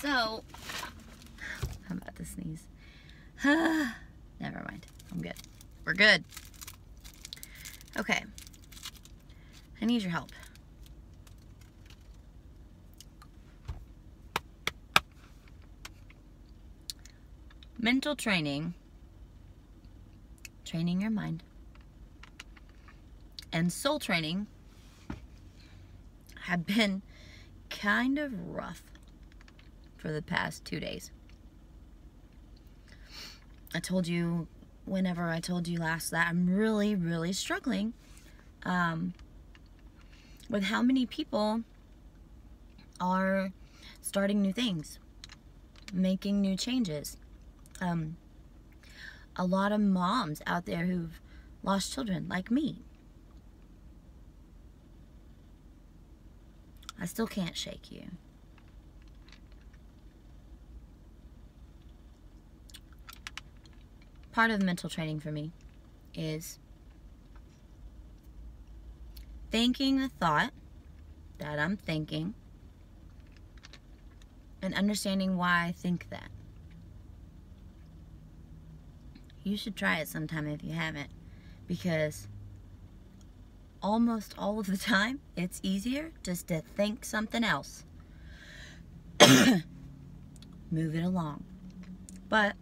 So, I'm about to sneeze. Never mind. I'm good. We're good. Okay. I need your help. Mental training, training your mind, and soul training have been kind of rough for the past two days. I told you whenever I told you last that I'm really, really struggling um, with how many people are starting new things, making new changes. Um, a lot of moms out there who've lost children, like me. I still can't shake you. Part of mental training for me is thinking the thought that I'm thinking and understanding why I think that. You should try it sometime if you haven't because almost all of the time it's easier just to think something else. Move it along. But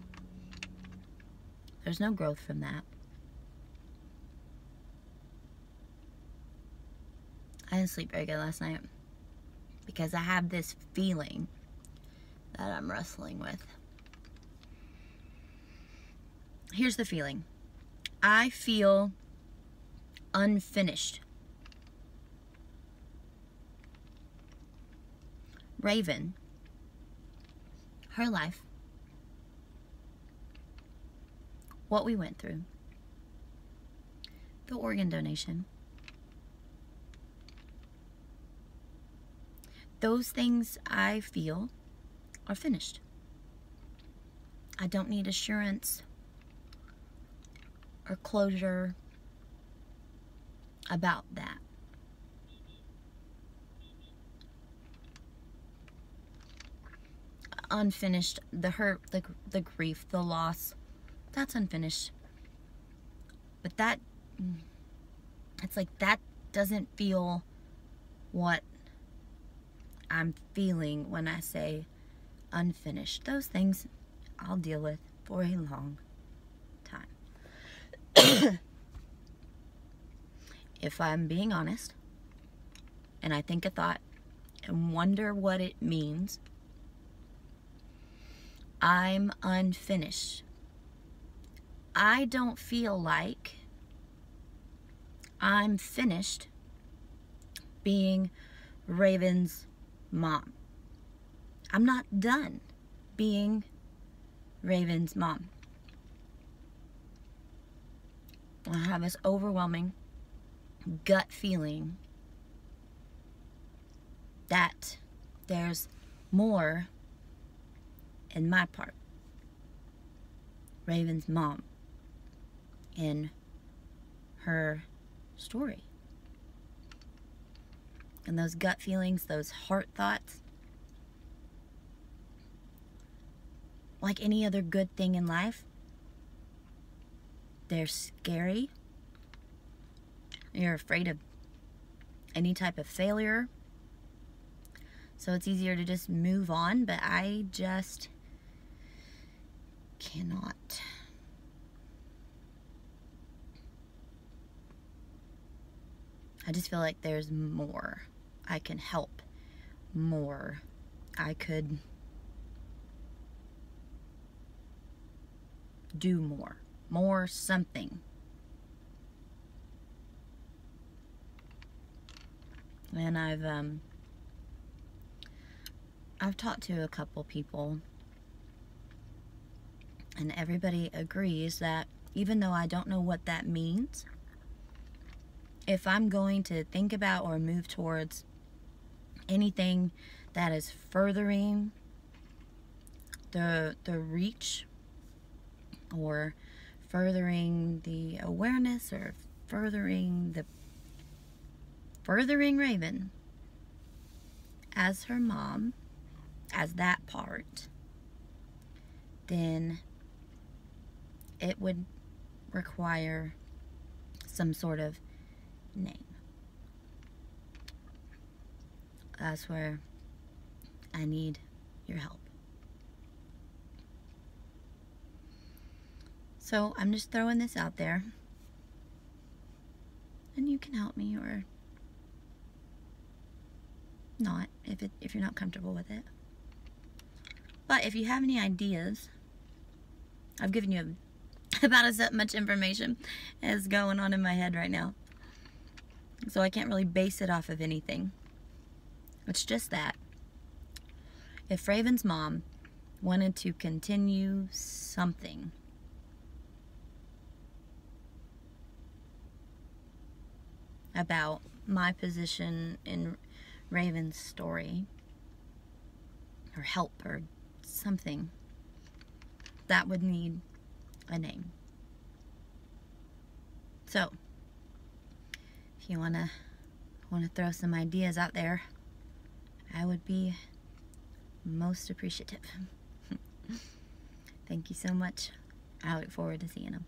there's no growth from that. I didn't sleep very good last night because I have this feeling that I'm wrestling with. Here's the feeling I feel unfinished. Raven, her life, what we went through, the organ donation, those things I feel are finished. I don't need assurance or closure about that. Unfinished, the hurt, the, the grief, the loss, that's unfinished. But that, mm, it's like that doesn't feel what I'm feeling when I say unfinished. Those things I'll deal with for a long time. if I'm being honest and I think a thought and wonder what it means, I'm unfinished. I don't feel like I'm finished being Raven's mom. I'm not done being Raven's mom. I have this overwhelming gut feeling that there's more in my part. Raven's mom in her story. And those gut feelings, those heart thoughts, like any other good thing in life, they're scary. You're afraid of any type of failure. So it's easier to just move on, but I just cannot. I just feel like there's more. I can help more. I could do more. More something. And I've um I've talked to a couple people and everybody agrees that even though I don't know what that means, if I'm going to think about or move towards anything that is furthering the the reach or furthering the awareness or furthering the furthering Raven as her mom as that part, then it would require some sort of name. That's where I need your help. So I'm just throwing this out there. And you can help me or not if it if you're not comfortable with it. But if you have any ideas, I've given you about as much information as going on in my head right now. So I can't really base it off of anything. It's just that if Raven's mom wanted to continue something, about my position in Raven's story, or help, or something, that would need a name. So, you wanna wanna throw some ideas out there, I would be most appreciative. Thank you so much. I look forward to seeing them.